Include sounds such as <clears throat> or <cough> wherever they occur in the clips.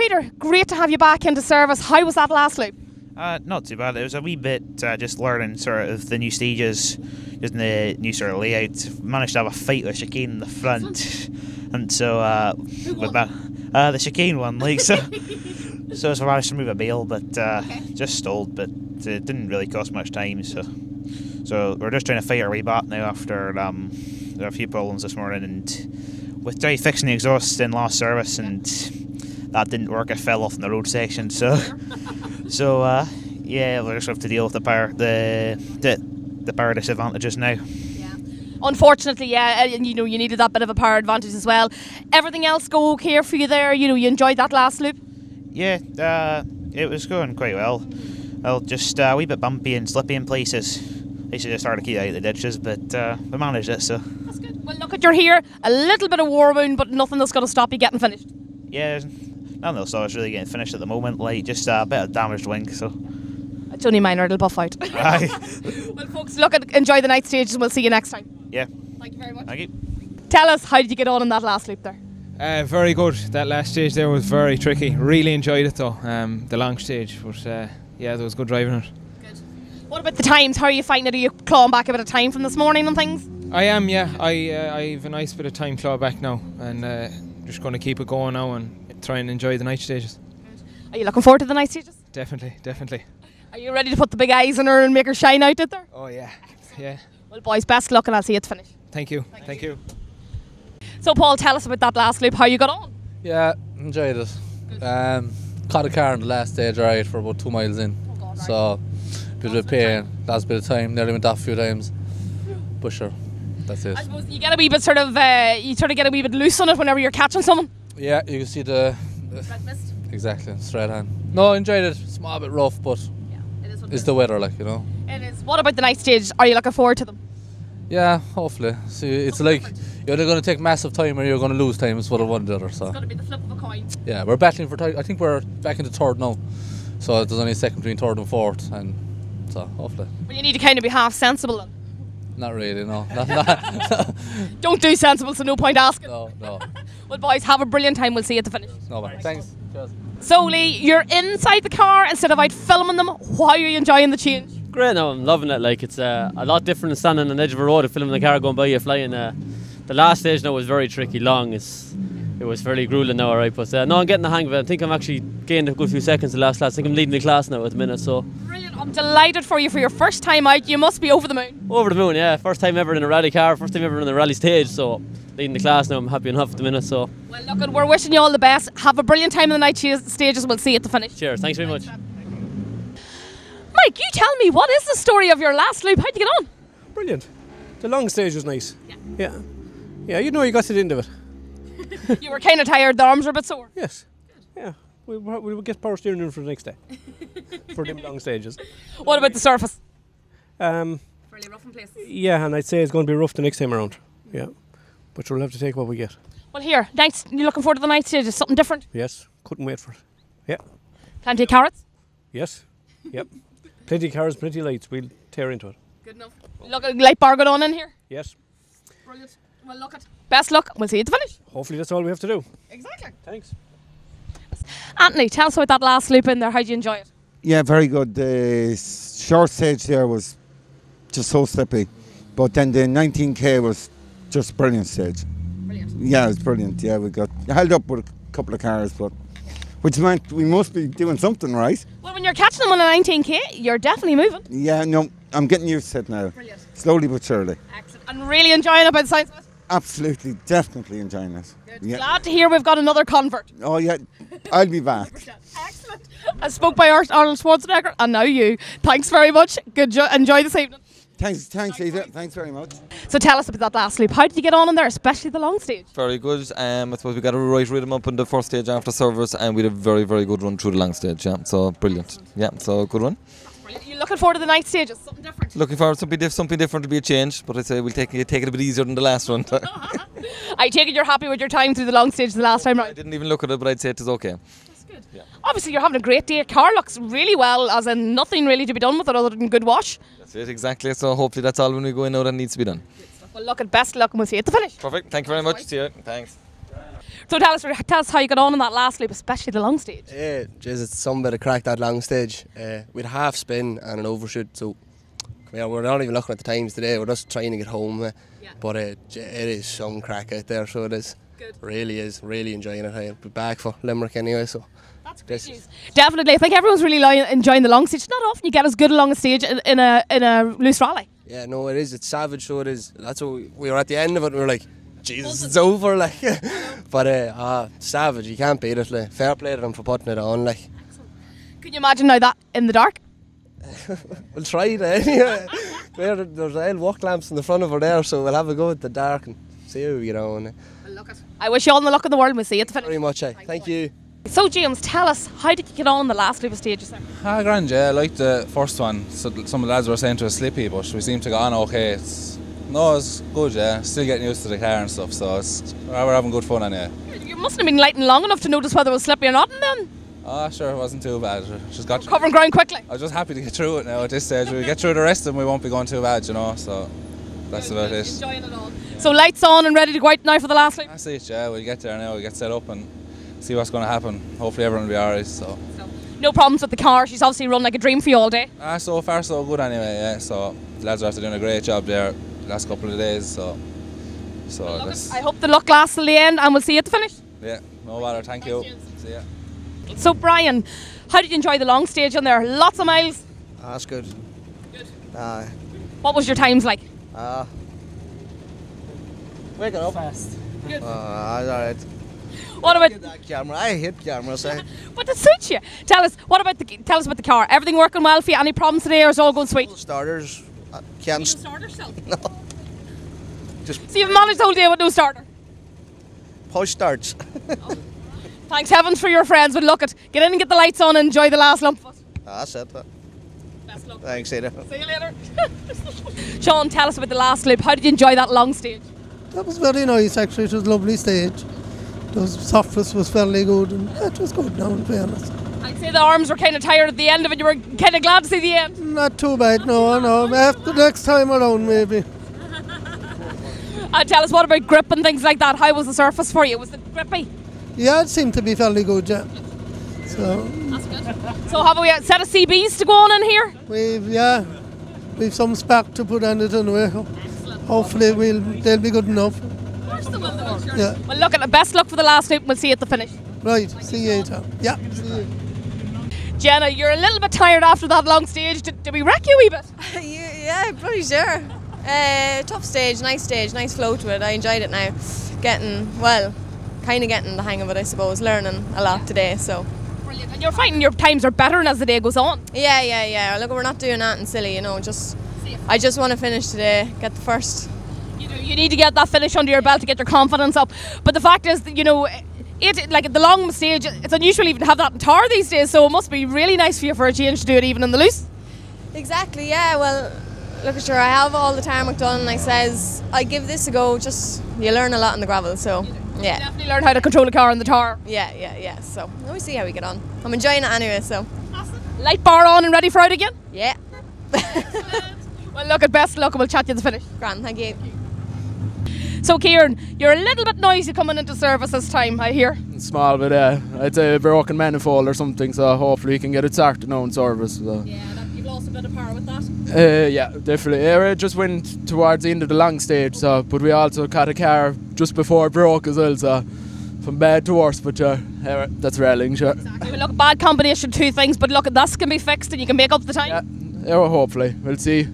Peter, great to have you back into service. How was that last loop? Uh, not too bad. It was a wee bit uh, just learning sort of the new stages, just the new sort of layout. Managed to have a fight with chicane in the front, <laughs> and so uh, with that, uh, the chicane one, like so. <laughs> so I managed to move a bail, but uh, just stalled. But it didn't really cost much time. So, so we're just trying to fight our way back now after um, there were a few problems this morning, and with trying fixing the exhaust in last service, and that didn't work. I fell off in the road section, so. <laughs> So uh, yeah, we'll just have to deal with the power the the, the power disadvantages now. Unfortunately, yeah, and you know you needed that bit of a power advantage as well. Everything else go okay for you there? You know you enjoyed that last loop. Yeah, uh, it was going quite well. Well, just uh, a wee bit bumpy and slippy in places. They should just started to keep out of the ditches, but uh, we managed it. So That's good. Well, look at your here, a little bit of war wound, but nothing that's going to stop you getting finished. yeah, none of those really getting finished at the moment. Like just a bit of damaged wing. So It's only minor, it'll buff out. <laughs> aye, <laughs> well, folks, look at enjoy the night stages, and we'll see you next time. yeah. Thank you very much. Thank you. Tell us, how did you get on in that last loop there? Uh, very good. That last stage there was very tricky. Really enjoyed it though. Um, the long stage, but uh, yeah, there was good driving it. Good. What about the times? How are you finding it? Are you clawing back a bit of time from this morning and things? I am, yeah. I uh, I have a nice bit of time claw back now, and uh, just going to keep it going now and try and enjoy the night stages. Are you looking forward to the night stages? Definitely, definitely. Are you ready to put the big eyes on her and make her shine out out there? Oh yeah, yeah. Well, boys, best luck, and I'll see you at the finish. Thank you, thank you. So, Paul, tell us about that last loop. How you got on? Yeah, enjoyed it. Um, caught a car on the last stage, alright, for about two miles in. So, bit of a pain. Last bit of time. Nearly went off a few times. But sure, that's it. I suppose you get a wee bit sort of, uh, you sort of get a wee bit loose on it whenever you're catching someone. Yeah, you can see the. Exactly, straight on. No, enjoyed it. Small bit rough, but it is what it's the weather, like, you know. It is. What about the night stage? Are you looking forward to them? Yeah, hopefully. See, it's like you're either going to take massive time or you're going to lose time. It's one or one or the other. So. to be the flip of a coin. Yeah, we're battling for time. I think we're back into third now. So there's only a second between third and fourth, and so hopefully. Well, you need to kind of be half sensible. Then. Not really, no. <laughs> Not, not, <laughs> Don't do sensible, so no point asking. no, no, <laughs> Well, boys, have a brilliant time. We'll see you at the finish. no, man. Thanks. Cheers. So, Lee, you're inside the car instead of out filming them. Why are you enjoying the change? Great, no, I'm loving it. Like it's uh, a lot different than standing on the edge of a road and filming the car going by you flying. Uh, the last stage now was very tricky, long. It's it was fairly grueling now, alright. But uh, no, I'm getting the hang of it. I think I'm actually gained a good few seconds the last class. I think I'm leading the class now at the minute. So Brilliant. I'm delighted for you for your first time out. You must be over the moon. over the moon, yeah. First time ever in a rally car, first time ever in a rally stage. So leading the class now, I'm happy enough at the minute. So Well, look, we're wishing you all the best. Have a brilliant time in the night ch- stages. We'll see you at the finish. cheers, thanks very much. Mike, you tell me, what is the story of your last loop? How'd you get on? Brilliant. The long stage was nice. Yeah. Yeah, you know you got to the end of it. <laughs> you were kind of tired, the arms were a bit sore. Yes. Yeah. We, we will get power steering in for the next day. <laughs> for them long stages. What about the surface? Um, Fairly rough in places. yeah, and I'd say it's going to be rough the next time around. Yeah. But we'll have to take what we get. Well, here, nice. You looking forward to the night stages? Something different? Yes. Couldn't wait for it. Yeah. Plenty of carrots? Yes. Yep. <laughs> plenty of cars, plenty of lights. We'll tear into it. Good enough. Look, light bar going on in here? Yes. Brilliant. Well, look at. Best luck. We'll see you at the finish. Hopefully that's all we have to do. Exactly. Thanks. Anthony, tell us about that last loop in there. How'd you enjoy it? Yeah, very good. The short stage there was just so slippy, but then the 19k was just brilliant stage. Brilliant. Yeah, it was brilliant. Yeah, we got held up with a couple of cars, but which meant we must be doing something right. Well, when you're catching them on a 19k, you're definitely moving. Yeah, no, I'm getting used to it now. Brilliant. Slowly but surely. Excellent. And really enjoying it by the sides of it. Absolutely, definitely enjoying it. Yeah. Glad to hear we've got another convert. Oh yeah, I'll be back. <laughs> Excellent. I spoke by Ar- Arnold Schwarzenegger, and now you. Thanks very much. Good jo- enjoy this evening. Thanks, thanks, Lisa. Thanks very much. So tell us about that last loop. How did you get on in there, especially the long stage? Very good. Um, I suppose we got a right rhythm up in the first stage after service, and we had a very, very good run through the long stage. Yeah, so brilliant. Yeah, so good run. Brilliant. You looking forward to the night stages? Something different. Looking forward to something, diff- something different to be a change, but I say we'll take, take it a bit easier than the last one. <laughs> I take it you're happy with your time through the long stage the last time right? I didn't even look at it, but I'd say it is okay. Obviously, you're having a great day. Car looks really well, as in nothing really to be done with it other than good wash. That's it, exactly. So hopefully that's all when we go in now that needs to be done. Well, look at best luck, and we'll see you at the finish. Perfect. Thank you very much. See you. Thanks. So tell us, tell us how you got on in that last loop, especially the long stage. Yeah, jeez, it's some bit of crack that long stage. Uh, with a half spin and an overshoot, so yeah, we're not even looking at the times today. We're just trying to get home. Uh, But uh, it is some crack out there, so it is. Good. Really is. Really enjoying it. I'll be back for Limerick anyway, so. That's great news. Definitely, I think everyone's really enjoying the long stage. Not often you get as good along a long stage in, in a in a loose rally. Yeah, no, it is. It's savage, so it is. That's what we, we were at the end of it. and We were like, Jesus, it's over, like. but uh, uh, savage, you can't beat it. Like. Fair play to them for putting it on, like. Can you imagine now that in the dark? <laughs> We'll try it <laughs> anyway. There- There's oil walk lamps in the front of her there, so we'll have a go at the dark and see how we get on. I wish you all the luck in the world. and We'll see you at the finish. Very much, eh? Thank you. So James, tell us how did you get on the last loop of stages? then? Ah, grand, yeah. I liked the first one. So some of the lads were saying to us slippy, but we seemed to get on okay. It's, no, it's good, yeah. Still getting used to the car and stuff, so it's, we're having good fun anyway. You mustn't have been lighting long enough to notice whether it was slippy or not, then Ah, sure, it wasn't too bad. Just got covering ground quickly. I was just happy to get through it now at this stage. We get through the rest of them, we won't be going too bad, you know. So that's about it. Enjoying it all. So lights on and ready to go out now for the last loop. That's it, yeah. We'll get there now. We'll get set up and see what's going to happen. Hopefully, everyone will be alright. So. No problems with the car. She's obviously run like a dream for you all day. Ah, so far so good anyway. Yeah. So the lads are after doing a great job there the last couple of days. So, so that's I hope the luck lasts till the end, and we'll see you at the finish. yeah. No matter. Thank you. See ya. So Brian, how did you enjoy the long stage on there? Lots of miles. Ah, that's good. Good. Aye. What was your times like? Ah. Waking up. Fast. Good. Uh, alright. What about that camera? I hate cameras. Eh? <laughs> But it suits you. Tell us what about the tell us about the car. Everything working well for you? Any problems today, or is all going sweet? Starters. Uh, can't. st- starter still? <laughs> no. Just So you've managed the whole day with no starter. push starts. <laughs> Thanks heavens for your friends. But look at get in and get the lights on and enjoy the last lump. of it. Ah, that's it. Best luck. Thanks, Ada. See you later. <laughs> Sean, tell us about the last loop. How did you enjoy that long stage? That was very nice actually. It was a lovely stage. The surface was fairly good and it was good now in fairness. I'd say the arms were kind of tired at the end of it. You were kind of glad to see the end. Not too bad, no, no. After next time around maybe. And tell us what about grip and things like that. How was the surface for you? Was it grippy? Yeah, it seemed to be fairly good, yeah. So That's good. So have we a set of CBs to go on in here? we've yeah, we've some spark to put on it anyway. Hopefully we'll they'll be good enough. Yeah. Well, look at the best luck for the last loop. We'll see you at the finish. Right, see you later. Yeah. See you. Jenna, you're a little bit tired after that long stage. Did, did we wreck you a wee bit? <laughs> yeah, pretty sure. Uh, tough stage, nice stage, nice flow to it. I enjoyed it now. Getting, well, kind of getting the hang of it, I suppose. Learning a lot today, so. Brilliant. And you're finding your times are better as the day goes on. Yeah, yeah, yeah. Look, we're not doing anything silly, you know. Just, I just want to finish today, get the first. You, do, you need to get that finish under your belt to get your confidence up. But the fact is, that, you know, it like the long stage, it's unusual even to have that in tar these days. So it must be really nice for you for a change to do it even in the loose. Exactly. Yeah. Well, look at sure. I have all the tarmac done. and I says I give this a go. Just you learn a lot in the gravel. So yeah. Definitely learn how to control a car in the tar. Yeah, yeah, yeah. So let me see how we get on. I'm enjoying it anyway. So awesome. Light bar on and ready for out again. yeah. <laughs> Well, look at best luck and we'll chat to you at the finish. Grand. Thank you. So, Kieran, you're a little bit noisy coming into service this time, I hear. Small bit, uh, it's a broken manifold or something, so hopefully we can get it started now in service. So. Yeah, that, you've lost a bit of power with that. Uh, yeah, definitely. Yeah, it just went towards the end of the long stage, so but we also caught a car just before it broke as well, so from bad to worse. But uh, yeah, that's rallying, sure. Mean, look, bad combination, two things, but look, at this can be fixed and you can make up the time. Yeah, well, hopefully we'll see.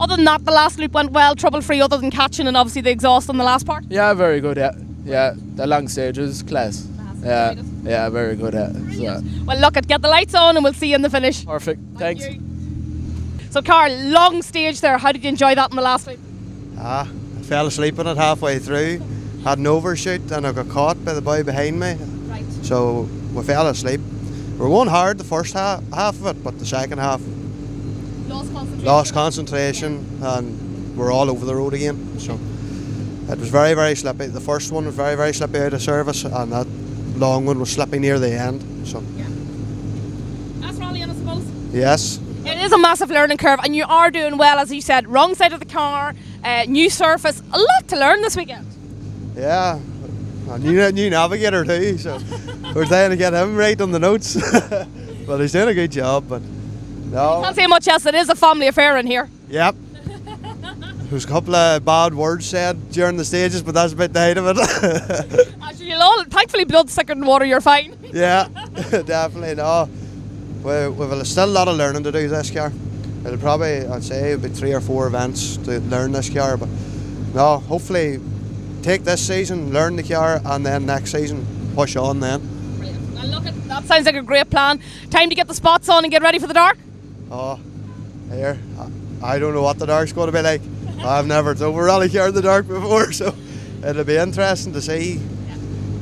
Other than that, the last loop went well, trouble free, other than catching and obviously the exhaust on the last part. Yeah, very good. Yeah, yeah. The long stages, is class. Yeah, yeah, very good. Yeah. So, Well, look, at get the lights on and we'll see you in the finish. perfect. Thanks. So, Carl, long stage there. How did you enjoy that in the last loop? Ah, I fell asleep on it halfway through. Had an overshoot and I got caught by the boy behind me. Right. So we fell asleep. We were going hard the first half, half of it, but the second half Lost concentration. lost concentration and we're all over the road again. So it was very, very slippy. The first one was very, very slippy out of service and that long one was slippy near the end. So That's rallying, I suppose. yes, It is a massive learning curve, and you are doing well, as you said. Wrong side of the car, uh, new surface, a lot to learn this weekend. Yeah, A new, new navigator too, so <laughs> we're trying to get him right on the notes. <laughs> but he's doing a good job. But no, Can't say much else. It is a family affair in here. yep. <laughs> There's a couple of bad words said during the stages, but that's about the height of it. Ah, Actually, you'll all, thankfully, blood thicker than water. You're fine. <laughs> yeah, <laughs> definitely. No, we, we've still a lot of learning to do this car. It'll probably, I'd say, it'll be three or four events to learn this car. But no, hopefully, take this season, learn the car, and then next season push on. Then. Well, look at, that sounds like a great plan. Time to get the spots on and get ready for the dark. Oh, here, I, I don't know what the dark's going to be like. I've never drove a rally car in the dark before, <laughs> so it'll be interesting to see.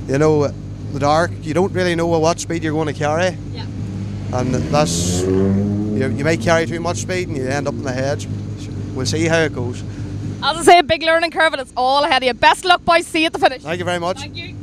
You know, the dark, you don't really know at what speed you're going to carry. Yeah. And that's, you, you may carry too much speed and you end up in the hedge. We'll see how it goes. As I say, a big learning curve, and it's all ahead of you. Best luck, boys. See you at the finish. Thank you very much. Thank you.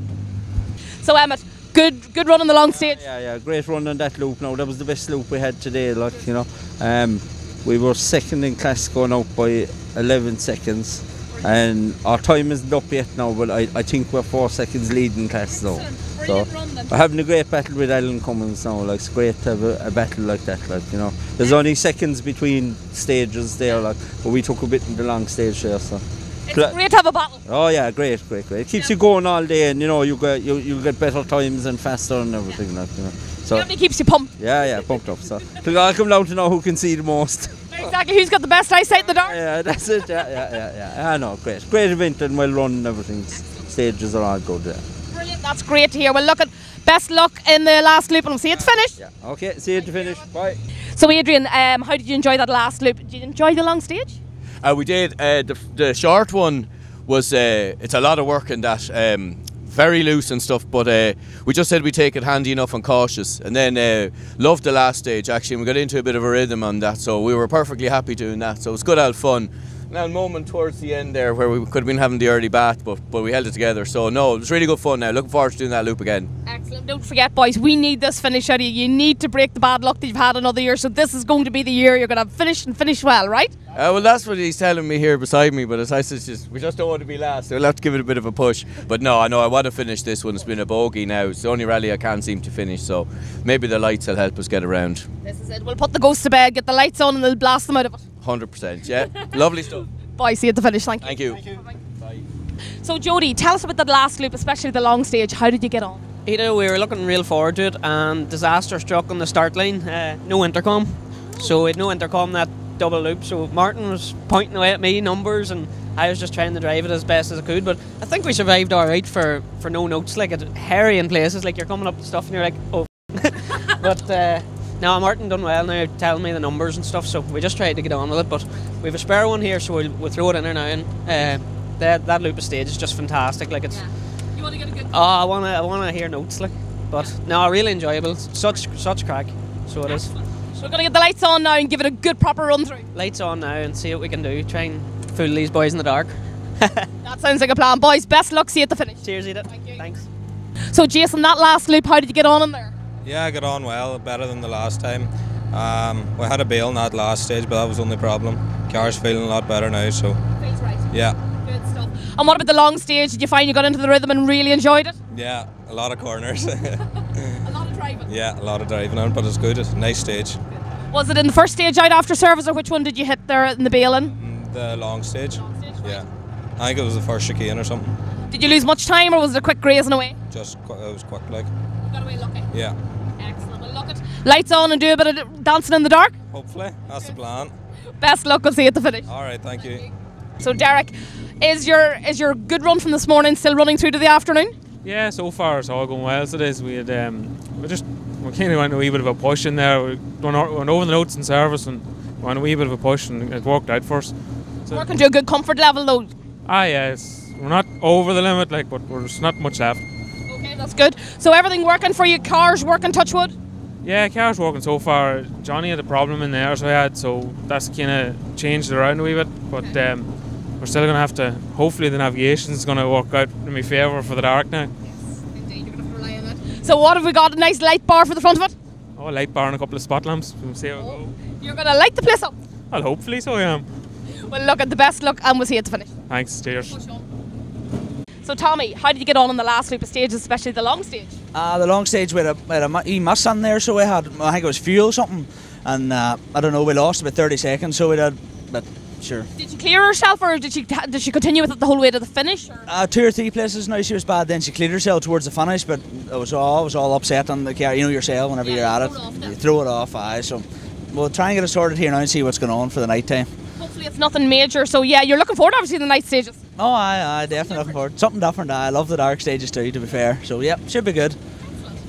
So, Emmett, good good run on the long stage. Yeah, yeah, great run on that loop. Now that was the best loop we had today. Like you know, um, we were second in class, going out by 11 seconds, and our time isn't up yet now. But I, I think we're four seconds leading class now. So we're having a great battle with Alan Cummins now. Like it's great to have a, a battle like that. Like you know, there's only seconds between stages there. Like, but we took a bit in the long stage there. So. It's great to have a battle. Oh yeah, great, great, great. It keeps you going all day, and you know you get you, you get better times and faster and everything like you know. So It keeps you pumped. yeah, yeah, pumped up. So I'll come down to know who can see the most. <laughs> Exactly. Who's got the best eyesight in the dark? Yeah, that's it. Yeah, yeah, yeah, yeah. I know, great, great event and well run and everything. Stages are all good. Yeah. Brilliant. That's great to hear. Well, look at best luck in the last loop, and we'll see it's finished. Yeah. Okay, see you at the finish. Bye. So, Adrian, um, how did you enjoy that last loop? Did you enjoy the long stage? Uh, we did. Uh, the, the short one was uh, it's a lot of work in that. Um, very loose and stuff, but uh, we just said we take it handy enough and cautious. And then uh, loved the last stage actually. and We got into a bit of a rhythm on that, so we were perfectly happy doing that. So it was good, had fun. Now moment towards the end there where we could have been having the early bath, but but we held it together. So no, it was really good fun. Now looking forward to doing that loop again. Excellent. Don't forget, boys, we need this finish out of you. You need to break the bad luck that you've had another year. So this is going to be the year you're going to finish and finish well, right? Uh, well, that's what he's telling me here beside me, but as I said, just, we just don't want to be last. We'll have to give it a bit of a push. But no, I know I want to finish this one. It's been a bogey now. It's the only rally I can't seem to finish, so maybe the lights will help us get around. This is it. We'll put the ghosts to bed, get the lights on, and they'll blast them out of it. 100%. Yeah. Lovely stuff. Boys, see you at the finish. Thank you. Thank you. So, Jody, tell us about the last loop, especially the long stage. How did you get on? Ada, we were looking real forward to it, and disaster struck on the start line. Uh, no intercom, so we had no intercom that double loop. So Martin was pointing away at me numbers, and I was just trying to drive it as best as I could. But I think we survived all right for for no notes. Like it's hairy in places, like you're coming up to stuff and you're like, oh. <laughs> but uh, no, Martin done well now, telling me the numbers and stuff. So we just tried to get on with it. But we have a spare one here, so we'll, we'll throw it in there now. And uh, that that loop of stage is just fantastic. Like it's. You want to get a good. Oh, I wanna, I wanna hear notes like, but no, really enjoyable. Such, such crack. So it is. So We're going to get the lights on now and give it a good proper run through. Lights on now and see what we can do. Try and fool these boys in the dark. <laughs> That sounds like a plan. Boys, best luck. See you at the finish. Cheers, Edith. Thanks. So, Jason, that last loop, how did you get on in there? Yeah, I got on well, better than the last time. Um, we had a bail in that last stage, but that was the only problem. Car's feeling a lot better now, so Feels right. yeah, Good stuff. And what about the long stage? Did you find you got into the rhythm and really enjoyed it? yeah, a lot of corners. <laughs> A lot of driving. yeah, a lot of driving on, but it's good. It's a nice stage. Was it in the first stage out after service, or which one did you hit there in the bail-in? The long stage. Yeah, I think it was the first chicane or something. Did you lose much time, or was it a quick grazing away? Just it was quick, like. Got away lucky. Yeah, Excellent. Well, look at lights on and do a bit of dancing in the dark. hopefully that's the plan. Best luck. We'll see you at the finish. All right, thank you. So, Derek, is your is your good run from this morning still running through to the afternoon? Yeah, so far it's all going well. So this we had um, we just we kind of went a wee bit of a push in there. We went went over the notes in service and went a wee bit of a push and it worked out for us. So, Working to a good comfort level though. ah, yeah, it's, we're not over the limit, like, but there's not much left. Okay, that's good. So everything working for you? Cars working? Touchwood. Yeah, car's working so far. Johnny had a problem in there, so I had so that's kind of changed around a wee bit. But um, we're still gonna have to. Hopefully, the navigation's gonna work out in my favour for the dark now. So what have we got? A nice light bar for the front of it. Oh, a light bar and a couple of spot lamps. We'll see how it goes. You're gonna light the place up. Well, hopefully so. Yeah. Well, look at the best luck, and we'll see you at the finish. Thanks. Cheers. So Tommy, how did you get on in the last loop of stages, especially the long stage? Uh, the long stage with a, with a wee must on there, so we had, I think it was fuel or something, and uh, I don't know, we lost about 30 seconds, so we had, but sure. Did she clear herself, or did she did she continue with it the whole way to the finish? Or? Uh, two or three places now she was bad, then she cleared herself towards the finish, but it was all, it was all upset on the car, you know yourself, whenever you're at it, you throw it off, aye, so we'll try and get it sorted here now and see what's going on for the night time. Hopefully it's nothing major. So yeah, you're looking forward obviously to the night stages. Oh, I, aye, definitely looking forward. Something different. Aye. I love the dark stages too. To be fair, so yeah, should be good.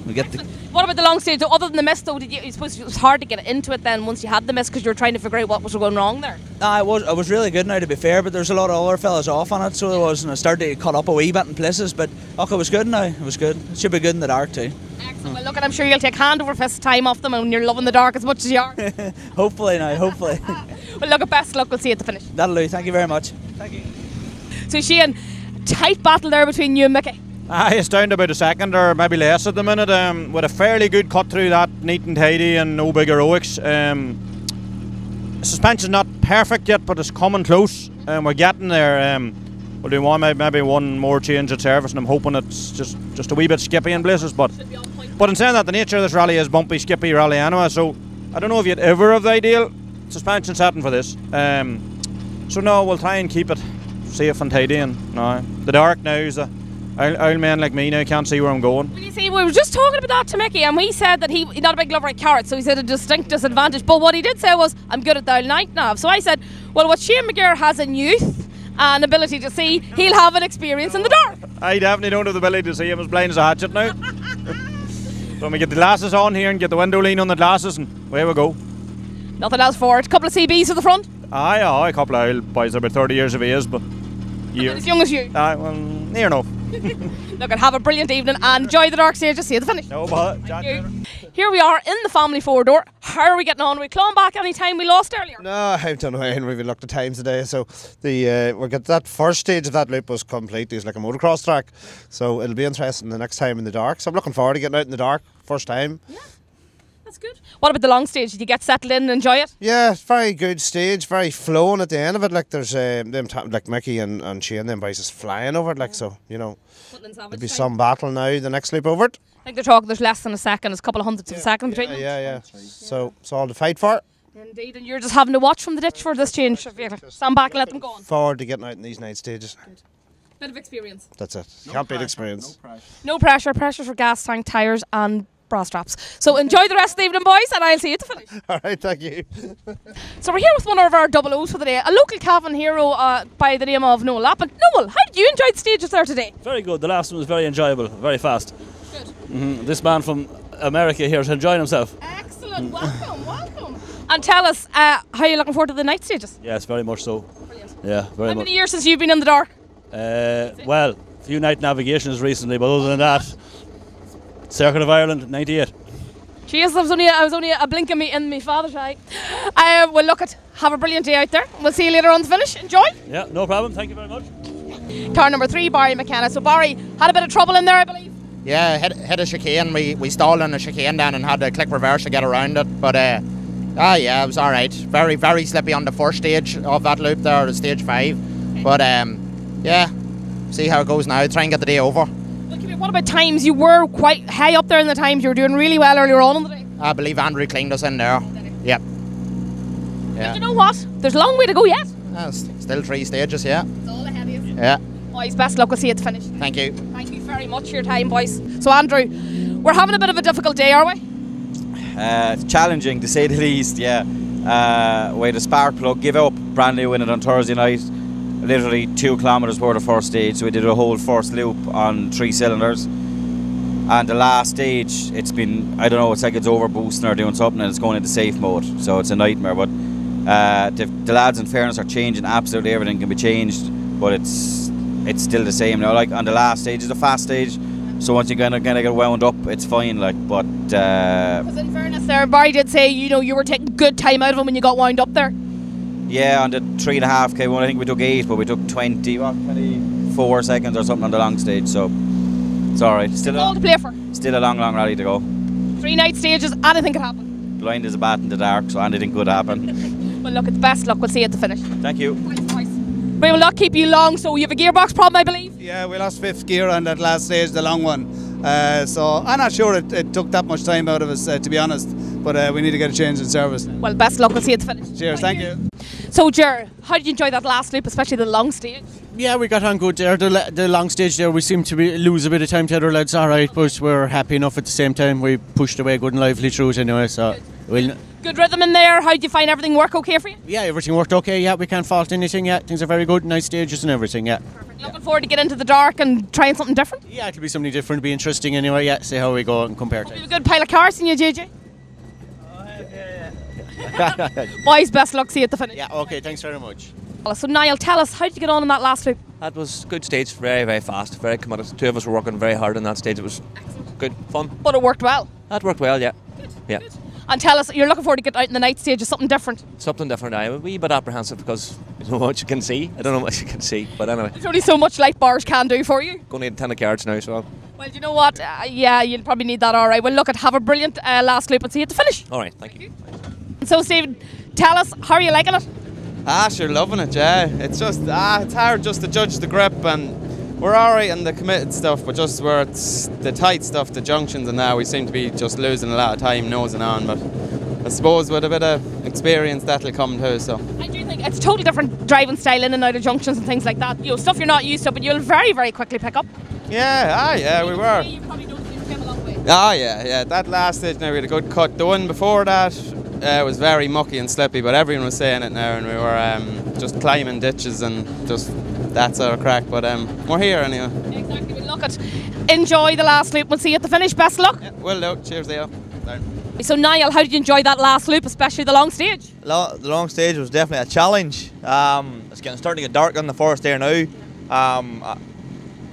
We get the <laughs> What about the long stage? Other than the mist, though, did you? I suppose it was hard to get into it then once you had the mist because you were trying to figure out what was going wrong there. I was I was really good now to be fair, but there's a lot of other fellas off on it, so it was and I started to cut up a wee bit in places, but okay, it was good now. It was good. It should be good in the dark too. Excellent. Well, look, and I'm sure you'll take hand over fist time off them, and you're loving the dark as much as you are. <laughs> Hopefully now, hopefully. <laughs> well, look, at best luck. We'll see you at the finish. That'll do. Thank you very much. So Shane, tight battle there between you and Mickey. Ah, it's down to about a second or maybe less at the minute. Um, with a fairly good cut through that, neat and tidy, and no big heroics. Um, suspension's not perfect yet, but it's coming close, and we're getting there. Um, we'll do one, maybe, maybe one more change at service, and I'm hoping it's just just a wee bit skippy in places. But but in saying that, the nature of this rally is bumpy, skippy rally anyway. So I don't know if you'd ever have the ideal suspension setting for this. Um, so no, we'll try and keep it safe and tidy. And no, the dark now is a uh, old, old man like me now can't see where I'm going. You see, we were just talking about that to Mickey, and he said that he he's not a big lover of carrots, so he's at a distinct disadvantage. But what he did say was, "I'm good at the night nav." So I said, "Well, what Shane McGear has in youth and ability to see, he'll have an experience in the dark." I definitely don't have the ability to see. I'm as blind as a hatchet now. <laughs> so me get the glasses on here and get the window lean on the glasses, and away we go. Nothing else for it. A couple of CBs at the front. Aye, aye, a couple of old boys about 30 years of age, but years. As young as you. Aye, well, near enough. <laughs> Look, and have a brilliant evening and enjoy the dark stages. See you at the finish. No, but Here we are in the family four door. How are we getting on? Are we clawing back any time we lost earlier? No, I don't know. I haven't really looked at times today. So the uh, we got that first stage of that loop was complete. It was like a motocross track. So it'll be interesting the next time in the dark. So I'm looking forward to getting out in the dark first time. What about the long stage? Did you get settled in and enjoy it? Yeah, very good stage, very flowing at the end of it. Like there's um, them ta- like Mickey and, and Shane, them boys is flying over it. Like so, you know, there'll be some battle now. The next loop over it. I think they're talking there's less than a second, there's a couple of hundredths of a second between Yeah, them. yeah, yeah. So it's all to fight for. Indeed, and you're just having to watch from the ditch for this change. of vehicle. Stand back and let them go on. Forward to getting out in these night stages. Bit of experience. That's it. Can't beat experience. No pressure, pressure for gas tank, tyres, and bra straps. So enjoy the rest of the evening, boys, and I'll see you at the finish. <laughs> All right, thank you. <laughs> So we're here with one of our double O's for the day, a local Cavan hero uh, by the name of Noel Lappin. Noel, how did you enjoy the stages there today? Very good. The last one was very enjoyable, very fast. Good. hmm This man from America here is enjoying himself. Excellent, welcome, welcome. And tell us, uh, how are you looking forward to the night stages? Yes, very much so. Yeah, very How much. many years since you've been in the dark? Uh, well, a few night navigations recently, but other than that, Circuit of Ireland, 98. Jeez, I was only I was only a blink of me in my father's eye. Uh, well, look at have a brilliant day out there. We'll see you later on the finish. Enjoy. Yeah, no problem. Thank you very much. Car number three, Barry McKenna. So Barry had a bit of trouble in there, I believe. Yeah, hit, hit a chicane. We, we stalled on a chicane down and had to click reverse to get around it. But uh, ah, yeah, it was all right. Very, very slippy on the first stage of that loop there, the stage five. But um, yeah, see how it goes now. Try and get the day over. Well, Kimmy, what about times? You were quite high up there in the times. You were doing really well earlier on in the day. I believe Andrew cleaned us in there. Yep. Yeah. You know what? There's a long way to go yet. Uh, still three stages, yeah. It's all ahead of you. Yeah. Boys, best luck. We'll see you at the finish. Thank you. Thank you very much for your time, boys. So Andrew, we're having a bit of a difficult day, are we? Uh, it's challenging to say the <laughs> least, yeah. Uh, we had a spark plug give up, brand new in it on Thursday night. Literally two kilometres worth of first stage, so we did a whole first loop on three cylinders. And the last stage, it's been, I don't know, it's like it's overboosting or doing something and it's going into safe mode, so it's a nightmare. But uh, the, the lads, in fairness, are changing absolutely everything can be changed, but it's it's still the same. Now, like on the last stage, is a fast stage, so once you kind of kind of get wound up, it's fine. Like, but uh, Because in fairness, there, Barry did say you know you were taking good time out of him when you got wound up there. Yeah, on the three and a half k one, I think we took eight, but we took twenty, what, twenty-four seconds or something on the long stage. So it's all right. Still All to play for. a, still a long, long rally to go. Three night stages, anything could happen. Blind as a bat in the dark, so anything could happen. <laughs> Well, look, it's best luck. We'll see you at the finish. Thank you. We will not keep you long. So you have a gearbox problem, I believe. Yeah, we lost fifth gear on that last stage, the long one. Uh, so I'm not sure it, it took that much time out of us, uh, to be honest. But uh, we need to get a change in service. Well, best luck. We'll see you at the finish. Cheers, thank you. So, Ger, how did you enjoy that last loop, especially the long stage? Yeah, we got on good there. The, the long stage there, we seemed to be, lose a bit of time to other lads, all right, but we're happy enough at the same time. We pushed away good and lively through it anyway, so we'll, Good rhythm in there. How did you find everything work okay for you? yeah, everything worked okay. Yeah, we can't fault anything. Yeah, things are very good, nice stages and everything. Yeah, Looking forward to get into the dark and trying something different. yeah, it'll be something different, be interesting anyway. Yeah, see how we go and compare to. You have a good pile of cars in you, JJ. <laughs> Boys, best luck. See you at the finish. Yeah, okay, thanks very much. So, Niall, tell us, how did you get on in that last loop? That was good stage, very, very fast, very committed. Two of us were working very hard on that stage. It was Excellent. good, fun. But it worked well. That worked well, yeah. Yeah. And tell us, you're looking forward to get out in the night stage, is something different. Something different. I'm a wee bit apprehensive because you don't know what you can see. I don't know what you can see. But anyway, There's only so much light bars can do for you. going to need a ton of cards now, so Well, you know what? Uh, yeah, you'll probably need that, all right. Well, look, at have a brilliant uh, last loop and see you at the finish. all right, thank you. So, Stephen, tell us, how are you liking it? Ah, sure, loving it, yeah. It's just, ah, it's hard just to judge the grip, and we're alright in the committed stuff, but just where it's the tight stuff, the junctions and that, we seem to be just losing a lot of time nosing on, but I suppose with a bit of experience that'll come too, so. I do think it's a totally different driving style in and out of junctions and things like that. You know, stuff you're not used to, but you'll very, very quickly pick up. Yeah, ah, yeah, we were. Ah, yeah, yeah. That last stage now we had a good cut. The one before that uh, was very mucky and slippy, but everyone was saying it now, and we were um, just climbing ditches and just that's our crack. But um, we're here anyway. Exactly. Well, look at, enjoy the last loop. We'll see you at the finish. Best luck. Well, do. Cheers, Leo. So, Niall, how did you enjoy that last loop, especially the long stage? Lo- the long stage was definitely a challenge. Um, it's getting starting to get dark on the forest there now. Um, I,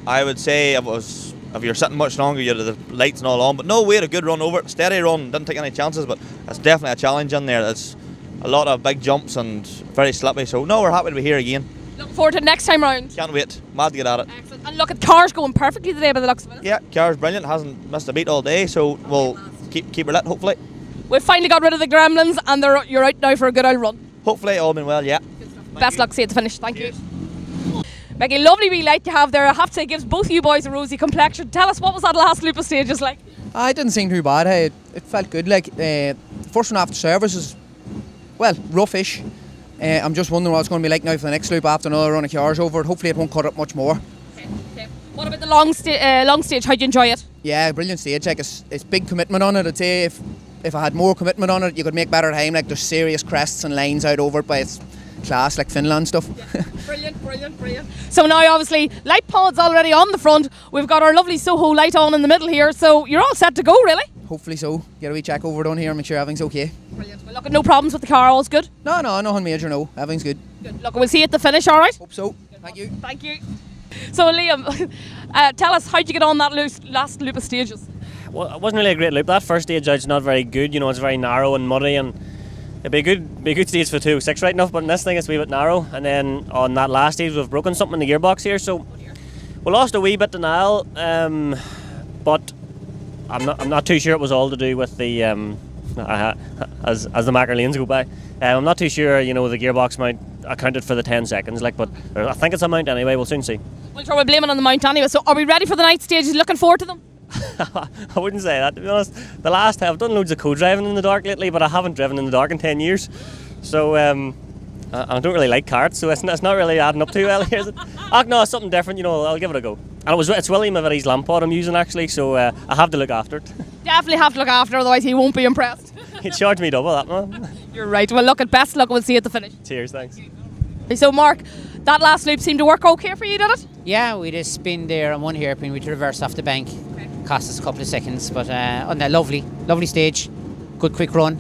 I would say it was if you're sitting much longer, you'd have the lights and all on. But no, we had a good run over it, steady run. Didn't take any chances, but it's definitely a challenge in there. It's a lot of big jumps and very slippy. So no, we're happy to be here again. Looking forward to the next time round. Can't wait. Mad to get at it. And look at cars going perfectly today by the looks of it. Yeah, car's brilliant. Hasn't missed a beat all day. So we'll keep keep her lit. Hopefully. We've finally got rid of the gremlins and they're, you're out now for a good old run. Hopefully all been well. Yeah. Best luck, see you at the finish. Thank you. Maggie, lovely wee light you have there. I have to say, it gives both of you boys a rosy complexion. Tell us, what was that last loop of stages like? I didn't seem too bad. Hey, it, it felt good. Like uh, first one after service is well roughish. Uh, I'm just wondering what it's going to be like now for the next loop after another run of cars over it. Hopefully it won't cut up much more. What about the long, sta- uh, long stage? How'd you enjoy it? Yeah, brilliant stage. Like it's, it's big commitment on it. I'd say if if I had more commitment on it, you could make better time. Like there's serious crests and lines out over it, but it's class like Finland stuff. <laughs> Brilliant, brilliant, brilliant. So now, obviously, light pod's already on the front. We've got our lovely Soho light on in the middle here, so you're all set to go, really. Hopefully so. Get a wee check over done here, make sure everything's okay. Brilliant. Well, look, no problems with the car. All's good. No, no, nothing major. No, everything's good. Good. Look, we'll see you at the finish. All right. Hope so. Thank you. Thank you. So, Liam, <laughs> uh, tell us how'd you get on that loose, last loop of stages? Well, it wasn't really a great loop. That first stage, it's not very good. You know, it's very narrow and muddy, and it'd be a good, be a good stage for two six right enough. But in this thing, it's a wee bit narrow. And then on that last stage, we've broken something in the gearbox here, so we lost a wee bit to Niall. Um, but I'm not, I'm not too sure it was all to do with the um, as as the macro lanes go by. Um, I'm not too sure. You know, the gearbox mount accounted for the 10 seconds. Like, but I think it's a mount anyway. We'll soon see. We'll a blame it on the mount anyway. So, are we ready for the night stages? Looking forward to them? <laughs> I wouldn't say that to be honest. The last I've done loads of co-driving in the dark lately, but I haven't driven in the dark in ten years. So um, I, I don't really like carts, so it's, it's not really adding up too well here. Is it? <laughs> Oh, no, it's something different. You know, I'll give it a go. And it was it's William Every's lamp pod I'm using actually, so uh, I have to look after it. <laughs> Definitely have to look after, otherwise he won't be impressed. he charged me double that man. You're right. Well, look at best luck. We'll see you at the finish. Cheers, thanks. So, Mark, that last loop seemed to work okay for you, did it? Yeah, we just spin there on one hairpin, we reverse off the bank. Cost us a couple of seconds, but uh, on that lovely, lovely stage, good quick run.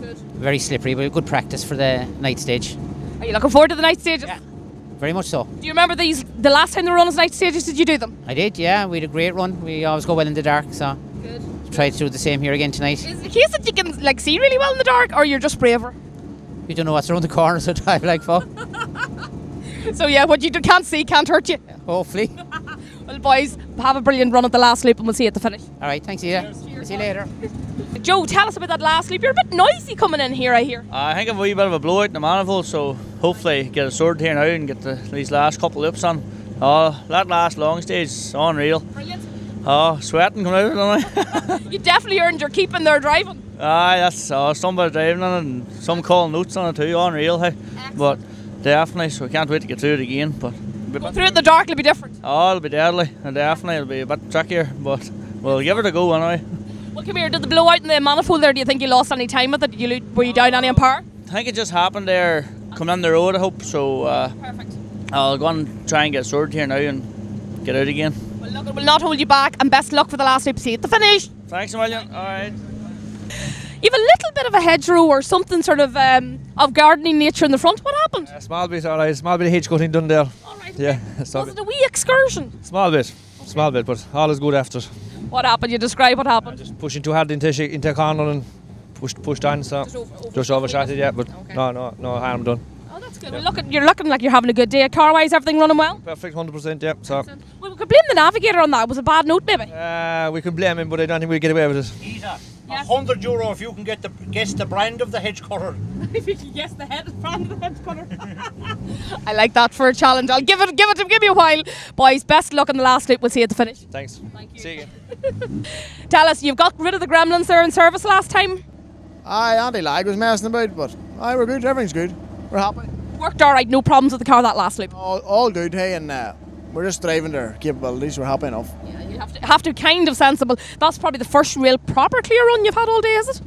Good. Very slippery, but good practice for the night stage. Are you looking forward to the night stages? Yeah. Very much so. Do you remember these? The last time they were on as night stages, did you do them? I did, yeah. We had a great run. We always go well in the dark, so Good. try to do the same here again tonight. Is it the case that you can like see really well in the dark, or you're just braver? You don't know what's around the corner, <laughs> so drive like fuck. <laughs> So yeah, what you can't see can't hurt you. Hopefully. <laughs> well, boys, have a brilliant run at the last loop, and we'll see you at the finish. All right, thanks, Ida. See you later. Joe, tell us about that last loop. You're a bit noisy coming in here, I hear. I think I've a wee bit of a blowout in the manifold, so hopefully get it sorted here now and get the, these last couple loops on. Oh, that last long stage is unreal. Brilliant. Oh, sweating coming out, don't I? <laughs> You definitely earned your keep in there driving. Aye, that's uh, somebody driving on it and some calling notes on it too, unreal. Hey. But definitely, so we can't wait to get through it again. But Go through in the dark, it'll be different. oh, it'll be deadly, and definitely it'll be a bit trickier. But we'll give it a go anyway. Well, come here. Did the blowout in the manifold there? Do you think you lost any time with it? Did you, were you down any on power? I think it just happened there coming on the road. I hope so. Uh, Perfect. I'll go and try and get sorted here now and get out again. Well, look, it will not hold you back, and best luck for the last loop. See you at the finish. Thanks a million. All right. You've a little bit of a hedgerow or something sort of um, of gardening nature in the front. What happened? Small bit, alright. Small bit of hedge cutting done there. All right. Yeah, small <laughs> Was bit. it a wee excursion? Small bit, small bit, but all is good after. What happened? You describe what happened. Just pushing too hard into sh- into a corner and pushed pushed on, so just overshot it. Yeah, but no, no, no harm done. Oh, that's good. Well, look, at- you're looking like you're having a good day. Car wise, everything running well. Perfect, hundred percent. Yeah. So Well, we could blame the navigator on that. It was a bad note, maybe? uh, we can blame him, but I don't think we'll get away with it. A hundred euro if you can get the guess the brand of the hedge cutter. if <laughs> you can guess the head brand of the hedge cutter. <laughs> I like that for a challenge. I'll give it, give it, give me a while, boys. Best luck in the last loop. We'll see you at the finish. Thanks. Thank you. See you. <laughs> Tell us, you've got rid of the gremlins there in service last time. Aye, anti-lag was messing about, but aye, we're good. Everything's good. We're happy. Worked all right. No problems with the car that last loop. All, all good, hey, and uh, we're just driving their capabilities. We're happy enough. Yeah, You have to, have to kind of sensible. That's probably the first real proper clear run you've had all day, is it?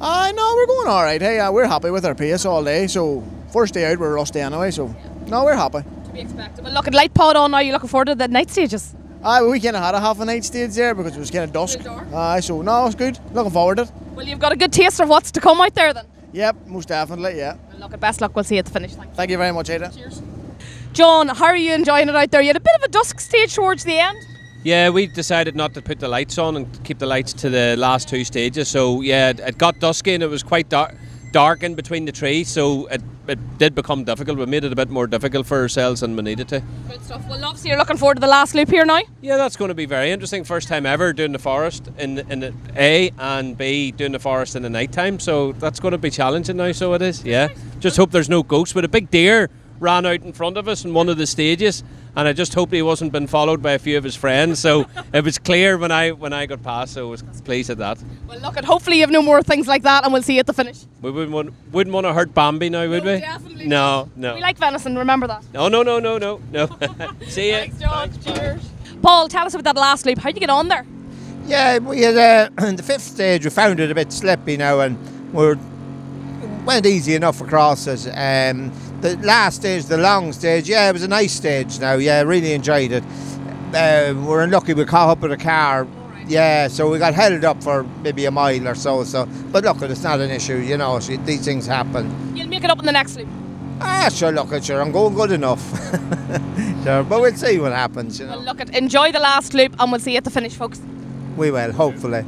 Aye, no, we're going all right. Hey, uh, we're happy with our pace all day. So first day out, we're rusty anyway. So no, we're happy. To be expected. Well, look at light pod on now. You looking forward to the night stages? Aye, well, we kind of had a half a night stage there because it was kind of dusk. Aye, so no, it's good. Looking forward to it. Well, you've got a good taste of what's to come out there then. Yep, most definitely. Yeah. Well, look, at best luck. We'll see you at the finish. Thank, Thank you very much, Ada. Cheers. John, how are you enjoying it out there? You had a bit of a dusk stage towards the end. Yeah, we decided not to put the lights on and keep the lights to the last two stages. So yeah, it, it got dusky and it was quite dark, dark in between the trees. So it, it did become difficult. We made it a bit more difficult for ourselves than we needed to. Good stuff. Well, obviously you're looking forward to the last loop here now. Yeah, that's going to be very interesting. First time ever doing the forest in in the A and B doing the forest in the night time. So that's going to be challenging now. So it is. Yeah. Just hope there's no ghosts. But a big deer ran out in front of us in one of the stages, and I just hoped he wasn't been followed by a few of his friends. So <laughs> it was clear when I when I got past. So I was pleased at that. Well, look at hopefully you have no more things like that, and we'll see you at the finish. We wouldn't want, wouldn't want to hurt Bambi now, would we? definitely No, no. We like venison. Remember that. No, no, no, no, no, no. <laughs> <laughs> see you. Thanks, John. Cheers. Paul, tell us about that last loop. How did you get on there? Yeah, we had uh, <clears throat> in the fifth stage. We found it a bit slippy now, and we went easy enough across it. Um, the last stage, the long stage, yeah, it was a nice stage. Now, yeah, really enjoyed it. Uh, we're unlucky we caught up with a car. Yeah, so we got held up for maybe a mile or so. So, but look, it's not an issue. You know, these things happen. You'll make it up in the next loop. Ah, sure, look, at sure, I'm going good enough. <laughs> sure, but we'll see what happens. You know, Well, look at enjoy the last loop, and we'll see you at the finish, folks. we will hopefully.